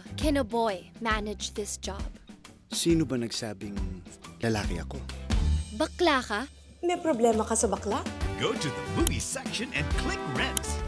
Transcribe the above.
How can a boy manage this job? Sino ba nagsabing lalaki ako? Bakla ka? May problema ka sa bakla? Go to the movie section and click rent.